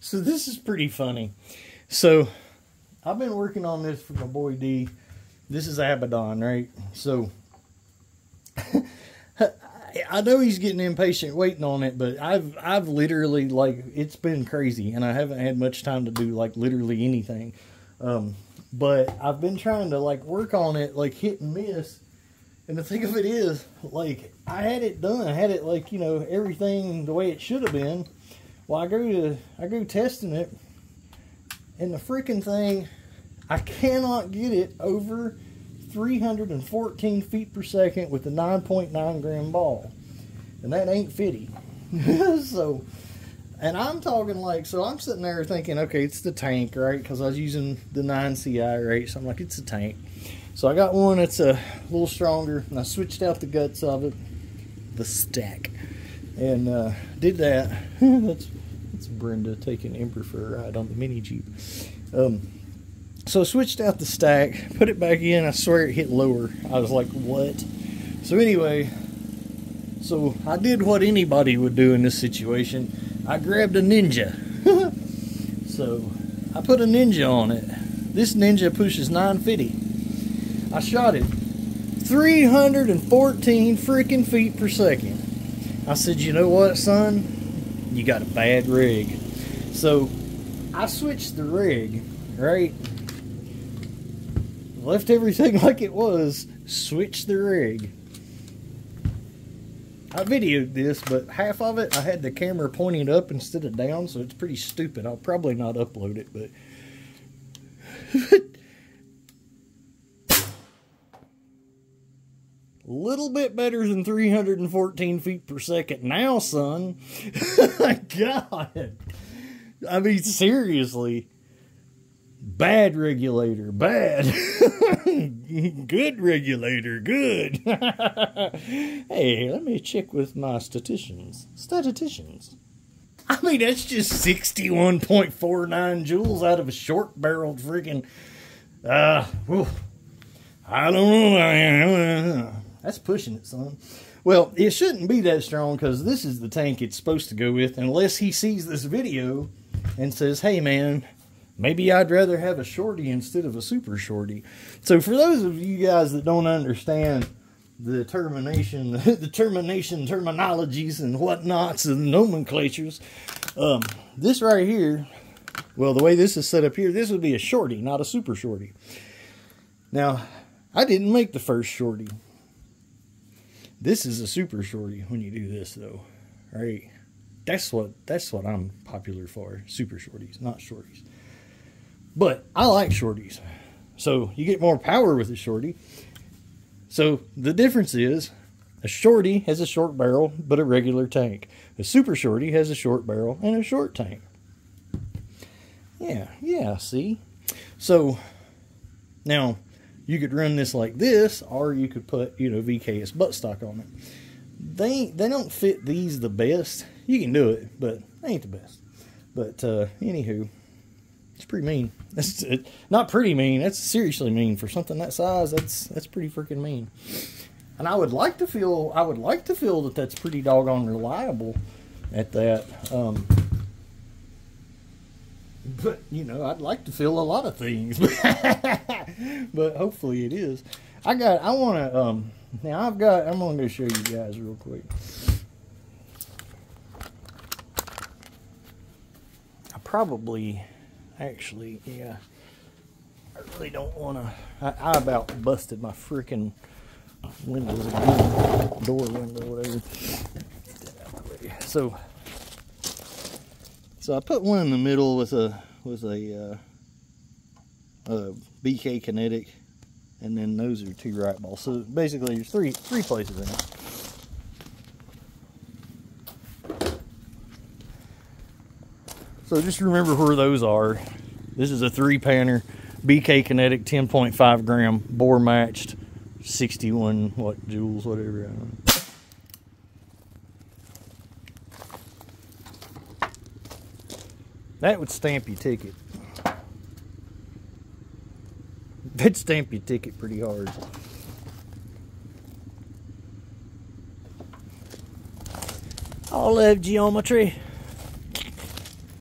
so this is pretty funny. So I've been working on this for my boy D. This is Abaddon, right? So I know he's getting impatient waiting on it, but I've I've literally like it's been crazy, and I haven't had much time to do like literally anything. Um, but I've been trying to like work on it, like hit and miss. And the thing of it is, like I had it done, I had it like you know everything the way it should have been. Well, I go to I go testing it, and the freaking thing, I cannot get it over 314 feet per second with a 9.9 gram ball. And that ain't fitty. so, and I'm talking like, so I'm sitting there thinking, okay, it's the tank, right? Because I was using the 9CI, right? So I'm like, it's a tank. So I got one that's a little stronger, and I switched out the guts of it, the stack, and uh, did that. that's, that's Brenda taking Ember for a ride on the mini Jeep. Um, so I switched out the stack, put it back in. I swear it hit lower. I was like, what? So anyway, so I did what anybody would do in this situation. I grabbed a Ninja. so I put a Ninja on it. This Ninja pushes 950. I shot it 314 freaking feet per second. I said, you know what, son? You got a bad rig. So I switched the rig, right? left everything like it was, switched the rig. I videoed this, but half of it I had the camera pointing up instead of down, so it's pretty stupid. I'll probably not upload it, but... little bit better than 314 feet per second now, son. God. I mean, seriously. Bad regulator, bad. good regulator, good. hey, let me check with my statisticians. Statisticians. I mean, that's just 61.49 joules out of a short barreled freaking. Uh. I don't know. That's pushing it, son. Well, it shouldn't be that strong because this is the tank it's supposed to go with, unless he sees this video and says, hey, man, Maybe I'd rather have a shorty instead of a super shorty. So for those of you guys that don't understand the termination, the termination terminologies and whatnots and nomenclatures, um, this right here, well, the way this is set up here, this would be a shorty, not a super shorty. Now, I didn't make the first shorty. This is a super shorty when you do this, though, right? That's what that's what I'm popular for, super shorties, not shorties. But I like shorties. So you get more power with a shorty. So the difference is a shorty has a short barrel but a regular tank. A super shorty has a short barrel and a short tank. Yeah, yeah, see? So now you could run this like this or you could put, you know, VKS buttstock on it. They they don't fit these the best. You can do it, but they ain't the best. But uh anywho, it's pretty mean. That's it, not pretty mean. That's seriously mean for something that size. That's that's pretty freaking mean. And I would like to feel I would like to feel that that's pretty doggone reliable at that. Um, but you know, I'd like to feel a lot of things, but hopefully it is. I got. I want to. Um, now I've got. I'm going to show you guys real quick. I probably actually, yeah, I really don't want to. I, I, about busted my freaking windows again, door window, whatever. So, so I put one in the middle with a with a, uh, a BK Kinetic, and then those are two right balls. So basically, there's three three places in it. So just remember where those are. This is a three panner BK Kinetic 10.5 gram bore matched 61 what joules whatever That would stamp your ticket. That'd stamp your ticket pretty hard. I love geometry.